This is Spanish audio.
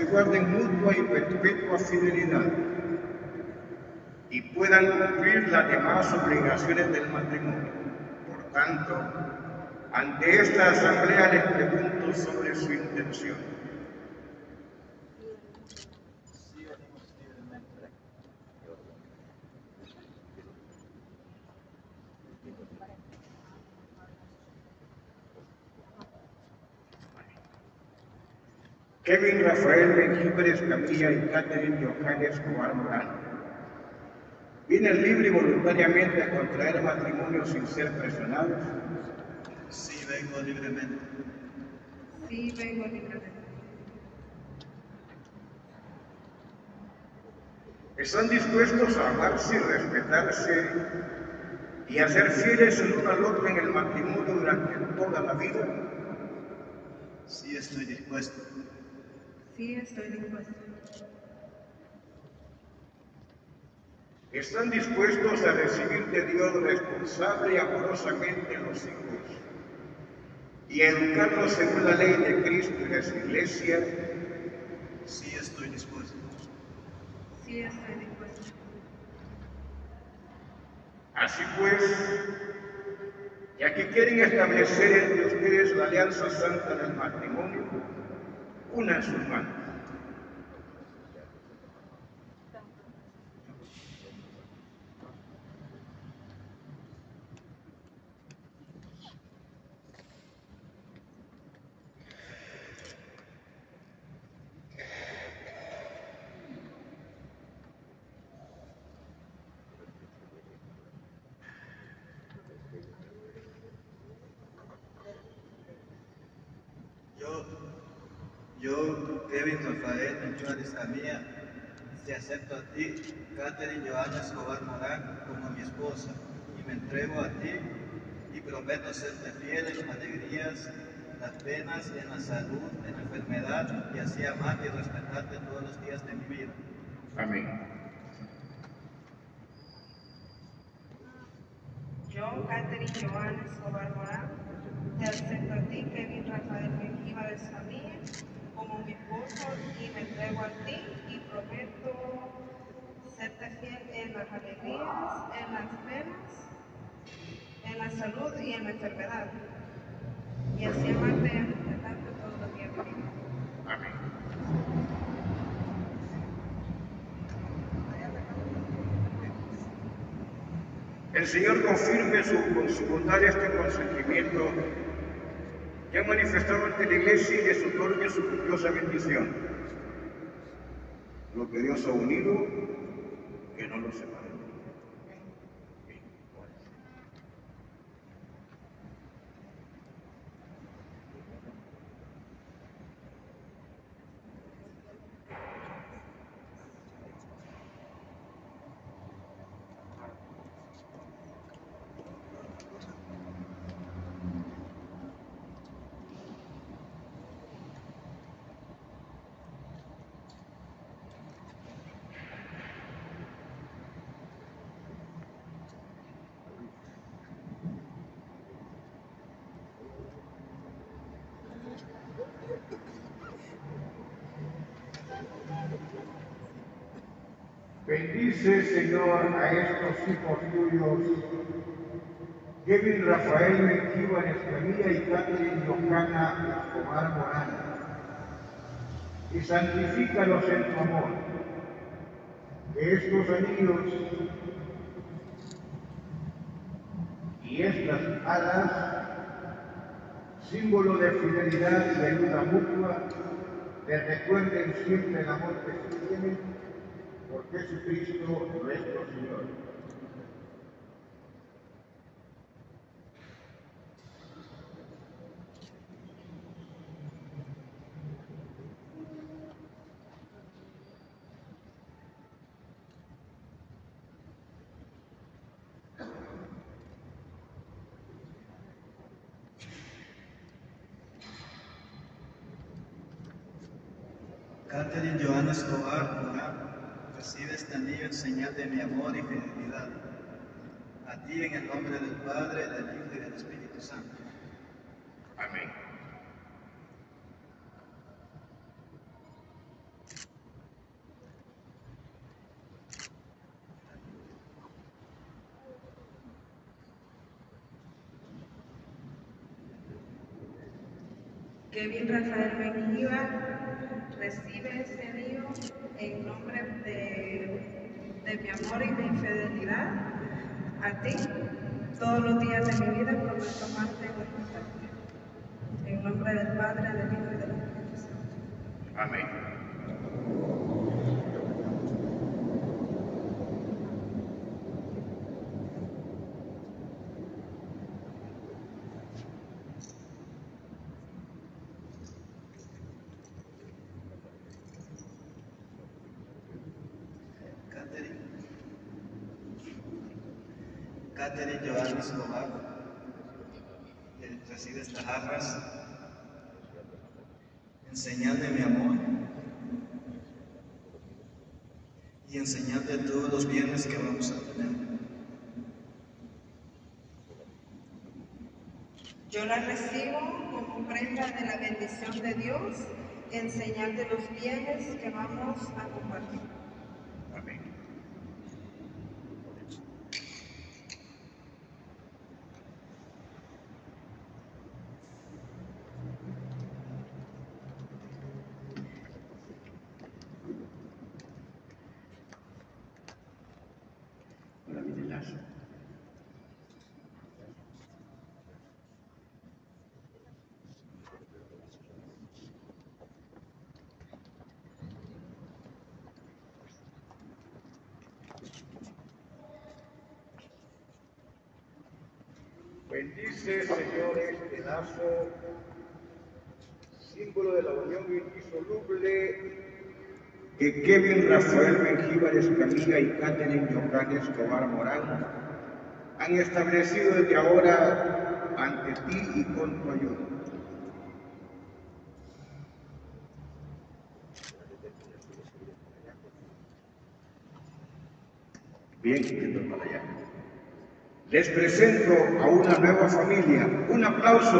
se guarden mutua y perpetua fidelidad y puedan cumplir las demás obligaciones del matrimonio. Por tanto, ante esta asamblea les pregunto sobre su intención. Kevin Rafael Benjúper Escamilla y Catherine Johannes Escobar Morán. ¿Vienen libre y voluntariamente a contraer matrimonio sin ser presionados? Sí, vengo libremente. Sí, vengo libremente. ¿Están dispuestos a amarse y respetarse y a ser fieles el uno al otro en el matrimonio durante toda la vida? Sí, estoy dispuesto. Sí, estoy dispuesto. ¿Están dispuestos a recibir de Dios responsable y amorosamente a los hijos y a educarlos según la ley de Cristo y de su iglesia? Sí, estoy dispuesto. Sí, estoy dispuesto. Así pues, ya que quieren establecer entre ustedes la alianza santa del matrimonio, una en sus manos. Yo, Kevin Rafael de Escamilla, te acepto a ti, Catherine Joana Escobar Morán, como mi esposa, y me entrego a ti y prometo serte fiel en las alegrías, las penas, en la salud, en la enfermedad, y así amarte y respetarte todos los días de mi vida. Amén. Yo, Catherine Joana Escobar Morán, te acepto a ti, Kevin Rafael Menjiva de Escamilla, como mi esposo y me entrego a ti y prometo serte fiel en las alegrías, en las penas, en la salud y en la enfermedad. Y así amarte y respetarte todos los días de mi vida. Amén. El Señor confirme su, con su bondad este consentimiento que ha manifestado ante la iglesia y les otorgue su gloriosa bendición. Lo que Dios ha unido, que no lo separe. Bendice, Señor, a estos hijos tuyos, Kevin Rafael Menjiva en Escamilla y Catherine Lojana Escobar Morán, y santifícalos en tu amor. Que estos anillos y estas alas, símbolo de fidelidad y de ayuda mutua, te recuerden siempre el amor que se tienen por Jesucristo nuestro Señor. Catherine Escobar Morán, Recibe este anillo en señal de mi amor y fidelidad. A ti en el nombre del Padre, del Hijo y del Espíritu Santo. Amén. Kevin Rafael Benjiva recibe ese anillo en nombre de, de mi amor y mi fidelidad a ti. Todos los días de mi vida prometo amarte y respetarte. En nombre del Padre, del Hijo y del Espíritu Santo. Amén. Catherine. Catherine Joana Escobar estas arras en de mi amor y en señal de todos los bienes que vamos a tener. Yo la recibo como prenda de la bendición de Dios en señal de los bienes que vamos a compartir. Amén. Ahora viene el lazo. Bendice, Señor, este lazo, símbolo de la unión indisoluble que Kevin Rafael Mengíbar Escamilla y Catherine Yohana Escobar Morán han establecido desde ahora ante ti y con tu ayuda. Bien, yendo para allá. Les presento a una nueva familia. Un aplauso